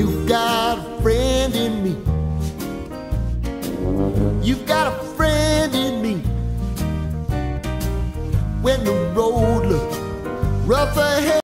You've got a friend in me. You've got a friend in me. When the road looks rough ahead.